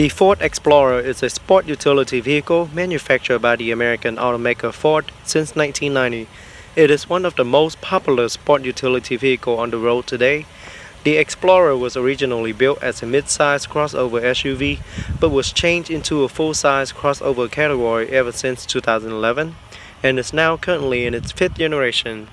The Ford Explorer is a sport utility vehicle manufactured by the American automaker Ford since 1990. It is one of the most popular sport utility vehicle on the road today. The Explorer was originally built as a mid-size crossover SUV, but was changed into a full-size crossover category ever since 2011, and is now currently in its fifth generation.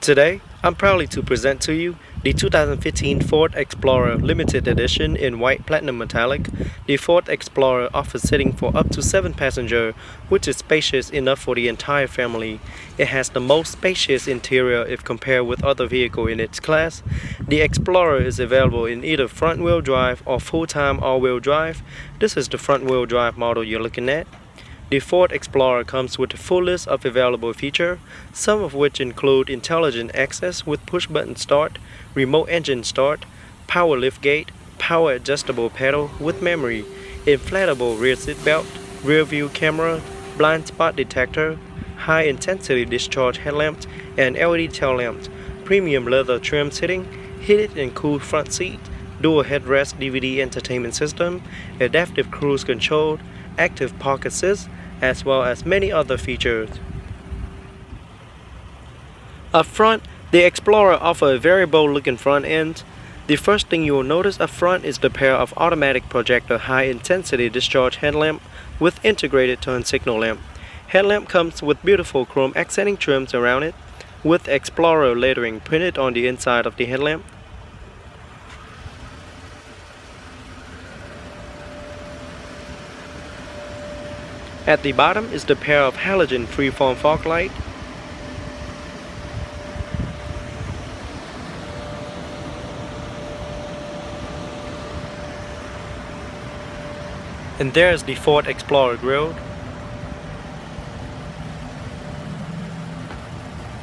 Today, I'm proudly to present to you the 2015 Ford Explorer Limited Edition in white platinum metallic. The Ford Explorer offers seating for up to 7 passengers, which is spacious enough for the entire family. It has the most spacious interior if compared with other vehicles in its class. The Explorer is available in either front-wheel drive or full-time all-wheel drive. This is the front-wheel drive model you're looking at. The Ford Explorer comes with a full list of available features, some of which include intelligent access with push-button start, remote engine start, power liftgate, power adjustable pedal with memory, inflatable rear seat belt, rear view camera, blind spot detector, high intensity discharge headlamps, and LED tail lamps, premium leather trim seating, heated and cooled front seat, dual headrest DVD entertainment system, adaptive cruise control, active park assist, as well as many other features. Up front, the Explorer offers a very bold looking front end. The first thing you will notice up front is the pair of automatic projector high intensity discharge headlamp with integrated turn signal lamp. Headlamp comes with beautiful chrome accenting trims around it, with Explorer lettering printed on the inside of the headlamp. At the bottom is the pair of halogen freeform fog light. And there's the Ford Explorer grille.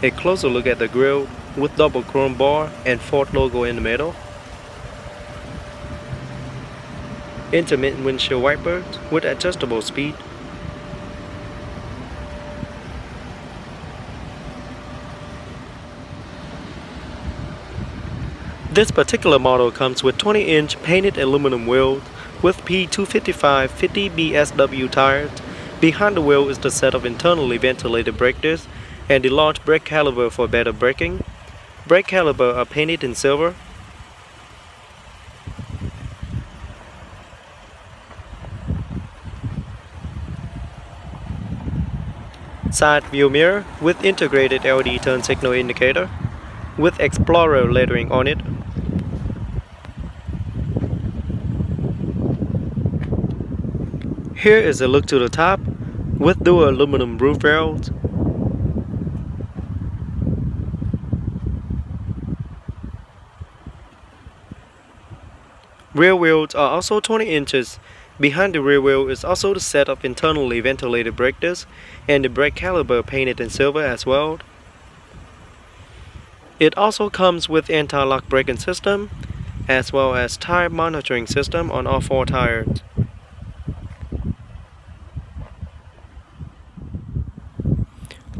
A closer look at the grille with double chrome bar and Ford logo in the middle. Intermittent windshield wipers with adjustable speed This particular model comes with 20-inch painted aluminum wheels with P255 50 BSW tires. Behind the wheel is the set of internally ventilated brake discs and the large brake caliper for better braking. Brake caliper are painted in silver. Side view mirror with integrated LED turn signal indicator with Explorer lettering on it Here is a look to the top with dual aluminum roof rails. Rear wheels are also 20 inches. Behind the rear wheel is also the set of internally ventilated brake discs and the brake caliper painted in silver as well. It also comes with anti-lock braking system as well as tire monitoring system on all four tires.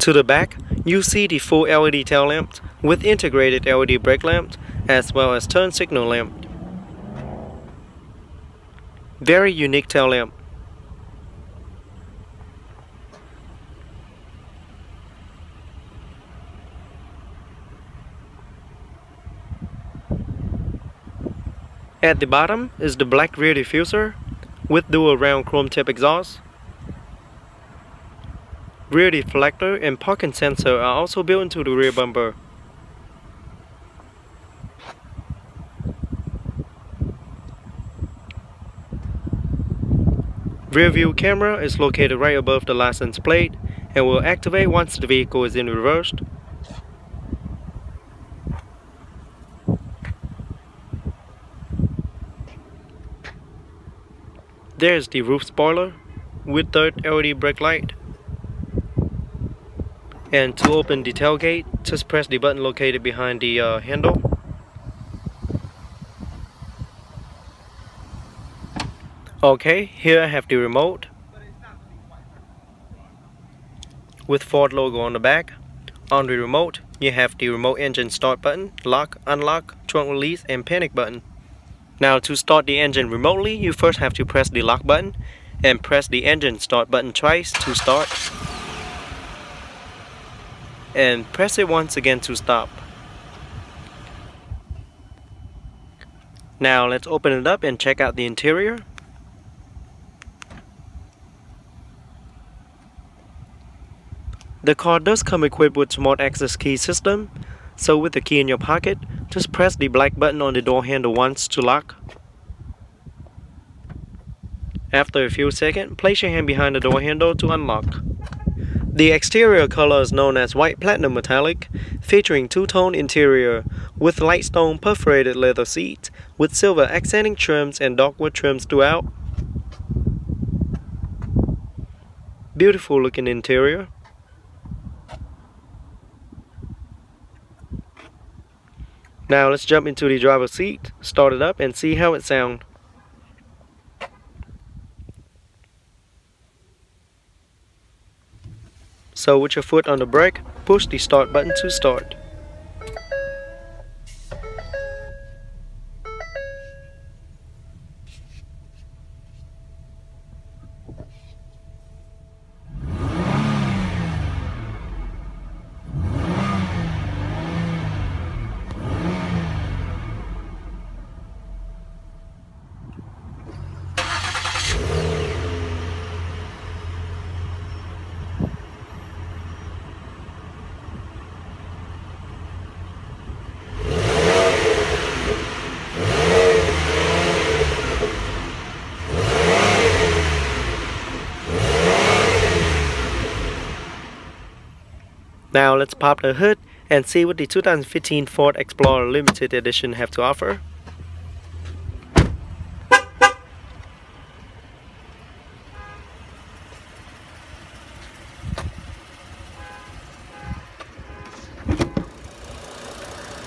To the back, you see the full LED tail lamp with integrated LED brake lamp as well as turn signal lamp. Very unique tail lamp. At the bottom is the black rear diffuser with dual round chrome tip exhaust Rear deflector and parking sensor are also built into the rear bumper. Rear view camera is located right above the license plate and will activate once the vehicle is in reverse. There's the roof spoiler with third LED brake light. And to open the tailgate, just press the button located behind the uh, handle. Okay, here I have the remote with Ford logo on the back. On the remote, you have the remote engine start button, lock, unlock, trunk release, and panic button. Now to start the engine remotely, you first have to press the lock button and press the engine start button twice to start and press it once again to stop. Now let's open it up and check out the interior. The car does come equipped with smart access key system, so with the key in your pocket, just press the black button on the door handle once to lock. After a few seconds, place your hand behind the door handle to unlock. The exterior color is known as white platinum metallic, featuring two-tone interior with light stone perforated leather seats with silver accenting trims and dark wood trims throughout. Beautiful looking interior. Now let's jump into the driver's seat, start it up and see how it sounds. So with your foot on the brake, push the start button to start. Now let's pop the hood and see what the 2015 Ford Explorer Limited Edition have to offer.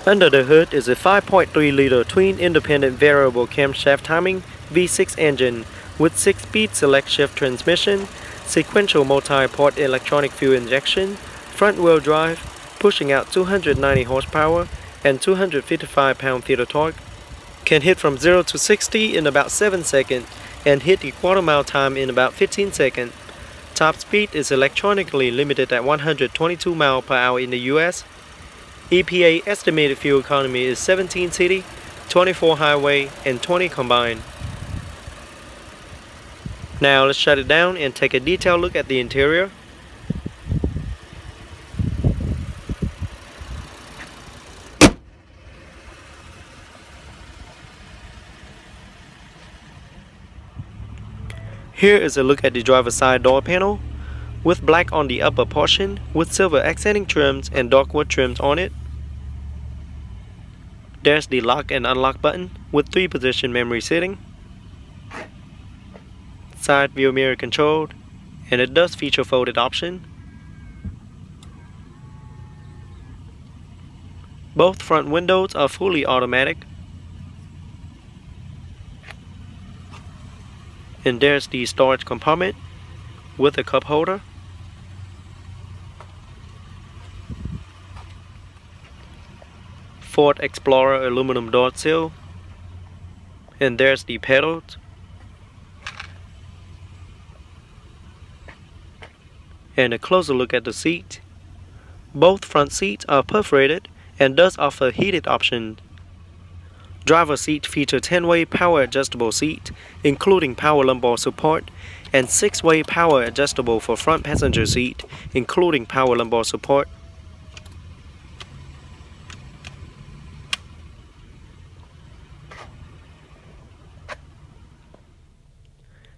Under the hood is a 5.3-liter twin independent variable camshaft timing V6 engine with 6-speed select shift transmission, sequential multi-port electronic fuel injection, front-wheel drive, pushing out 290 horsepower and 255 pound-feet of torque, can hit from 0 to 60 in about 7 seconds and hit the quarter mile time in about 15 seconds. Top speed is electronically limited at 122 miles per hour in the US. EPA estimated fuel economy is 17 city, 24 highway, and 20 combined. Now let's shut it down and take a detailed look at the interior. Here is a look at the driver's side door panel with black on the upper portion with silver accenting trims and dark wood trims on it. There's the lock and unlock button with 3 position memory setting. Side view mirror controlled and it does feature folded option. Both front windows are fully automatic and there's the storage compartment with a cup holder. Ford Explorer aluminum door sill and there's the pedals and a closer look at the seat. Both front seats are perforated and does offer heated option Driver seat feature 10-way power adjustable seat, including power lumbar support, and 6-way power adjustable for front passenger seat, including power lumbar support.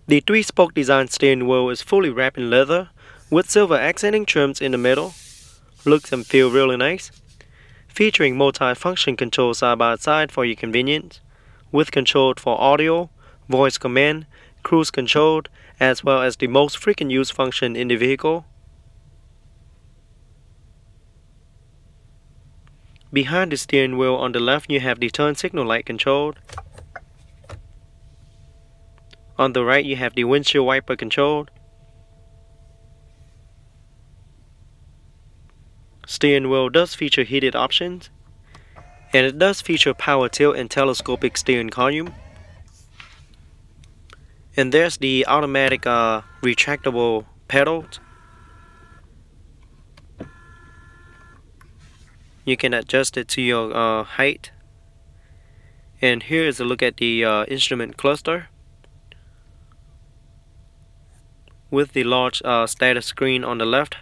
The three-spoke design steering wheel is fully wrapped in leather, with silver accenting trims in the middle. Looks and feel really nice featuring multi-function controls side by side for your convenience, with control for audio, voice command, cruise control, as well as the most frequent use function in the vehicle. Behind the steering wheel on the left you have the turn signal light control. On the right you have the windshield wiper control. Steering wheel does feature heated options. And it does feature power tilt and telescopic steering column. And there's the automatic uh, retractable pedals. You can adjust it to your uh, height. And here is a look at the uh, instrument cluster. With the large uh, status screen on the left.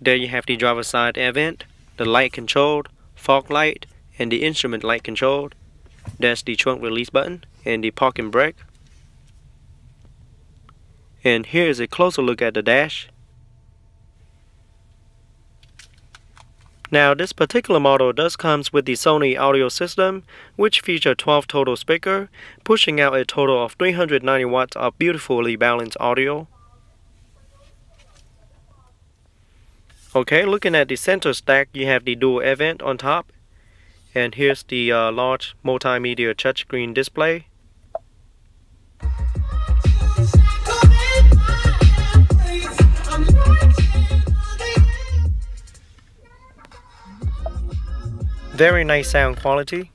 There you have the driver side air vent, the light controlled, fog light, and the instrument light controlled. That's the trunk release button and the parking brake. And here is a closer look at the dash. Now this particular model does comes with the Sony audio system which feature 12 total speaker pushing out a total of 390 watts of beautifully balanced audio. Okay, looking at the center stack you have the dual event on top and here's the uh, large multimedia touchscreen display Very nice sound quality.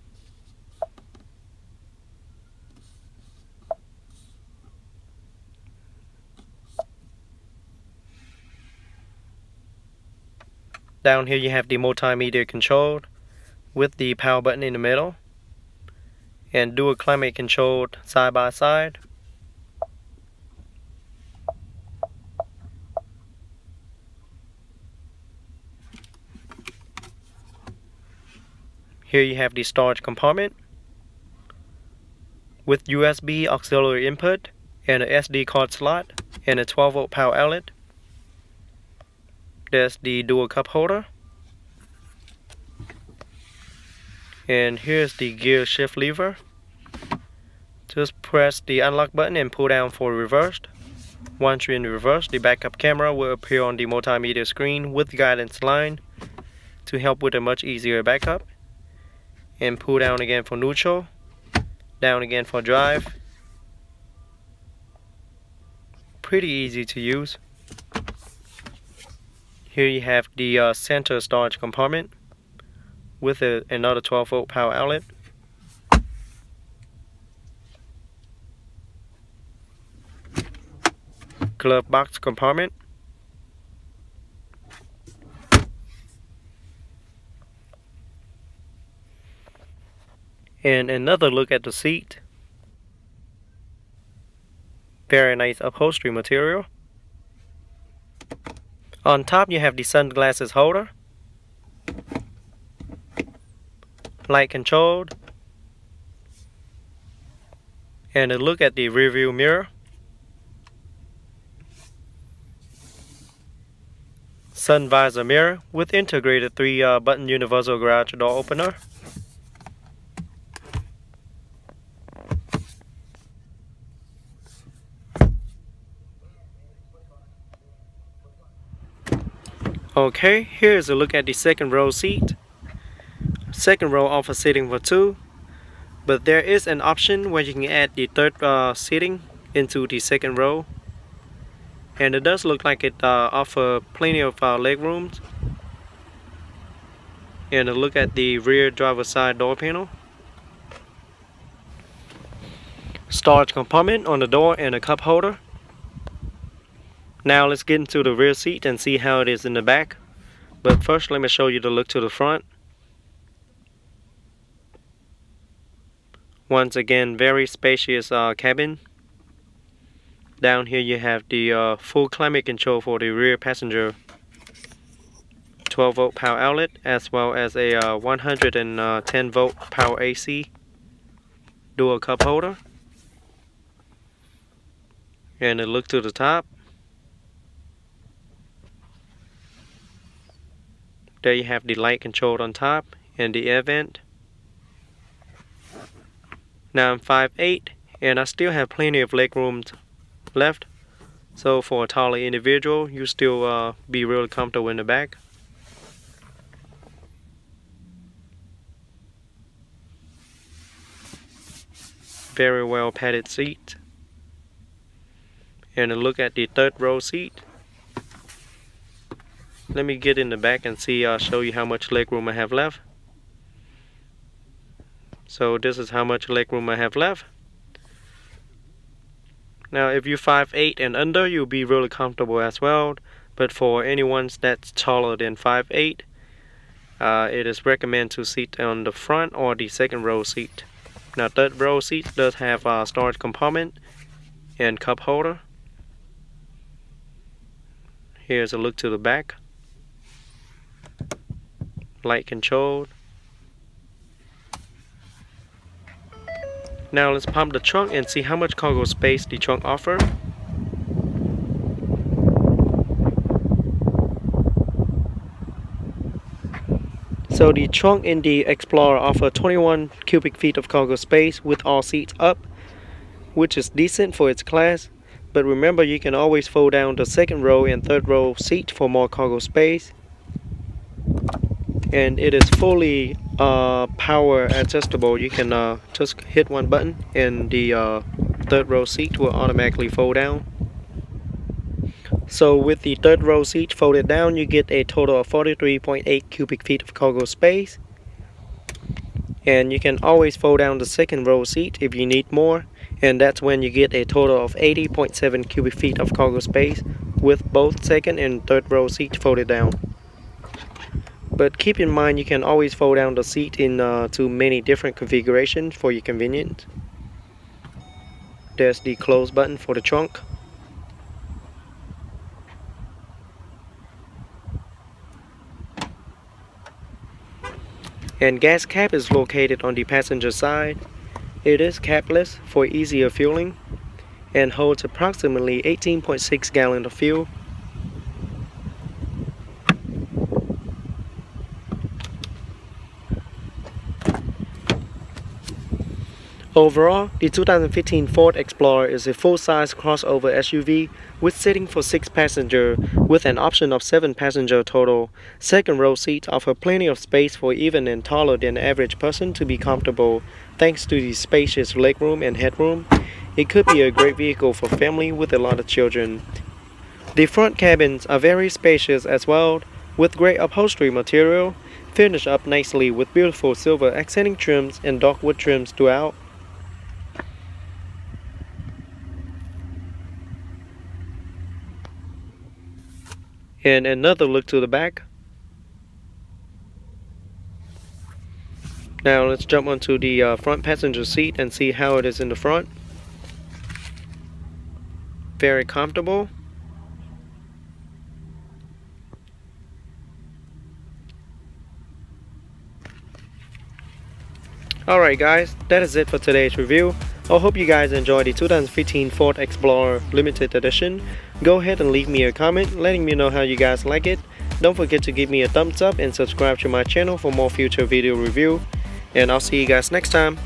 Down here you have the multimedia controlled with the power button in the middle and dual climate controlled side by side. Here you have the storage compartment with USB auxiliary input and a SD card slot and a 12 volt power outlet. There's the dual cup holder. And here's the gear shift lever. Just press the unlock button and pull down for reversed. Once you're in reverse, the backup camera will appear on the multimedia screen with guidance line to help with a much easier backup and pull down again for neutral down again for drive pretty easy to use here you have the uh, center storage compartment with a, another 12 volt power outlet. Glove box compartment. And another look at the seat. Very nice upholstery material on top you have the sunglasses holder. Light controlled. And a look at the rear view mirror. Sun visor mirror with integrated 3 uh, button universal garage door opener Okay, here's a look at the second row seat. Second row offers seating for two, but there is an option where you can add the third uh, seating into the second row. And it does look like it uh, offers plenty of uh, leg room. And a look at the rear driver side door panel. Storage compartment on the door and a cup holder. Now let's get into the rear seat and see how it is in the back. But first let me show you the look to the front. Once again, very spacious uh, cabin. Down here you have the uh, full climate control for the rear passenger 12 volt power outlet as well as a uh, 110 uh, volt power AC dual cup holder and a look to the top There you have the light controlled on top and the air vent. Now I'm 5'8 and I still have plenty of leg room left. So for a taller individual, you still uh, be really comfortable in the back. Very well padded seat. And look at the third row seat. Let me get in the back and see I'll show you how much leg room I have left. So this is how much leg room I have left. Now if you're 5'8 and under you'll be really comfortable as well. But for anyone that's taller than 5'8 uh, it is recommended to sit on the front or the second row seat. Now third row seat does have a storage compartment and cup holder. Here's a look to the back light controlled now let's pump the trunk and see how much cargo space the trunk offers So the trunk in the Explorer offers 21 cubic feet of cargo space with all seats up, which is decent for its class. But remember you can always fold down the second row and third row seat for more cargo space. And it is fully uh, power adjustable. You can uh, just hit one button and the uh, third row seat will automatically fold down. So with the third row seat folded down, you get a total of 43.8 cubic feet of cargo space. And you can always fold down the second row seat if you need more. And that's when you get a total of 80.7 cubic feet of cargo space with both second and third row seat folded down. But keep in mind you can always fold down the seat in uh, to many different configurations for your convenience. There's the close button for the trunk. and gas cap is located on the passenger side. It is capless for easier fueling and holds approximately 18.6 gallon of fuel Overall, the 2015 Ford Explorer is a full-size crossover SUV with seating for 6 passengers with an option of 7 passenger total. Second row seats offer plenty of space for even a taller than average person to be comfortable thanks to the spacious legroom and headroom. It could be a great vehicle for family with a lot of children. The front cabins are very spacious as well with great upholstery material, finished up nicely with beautiful silver accenting trims and dark wood trims throughout. And another look to the back. Now let's jump onto the uh, front passenger seat and see how it is in the front. Very comfortable. Alright guys, that is it for today's review. I hope you guys enjoyed the 2015 Ford Explorer Limited Edition. Go ahead and leave me a comment letting me know how you guys like it. Don't forget to give me a thumbs up and subscribe to my channel for more future video review. And I'll see you guys next time.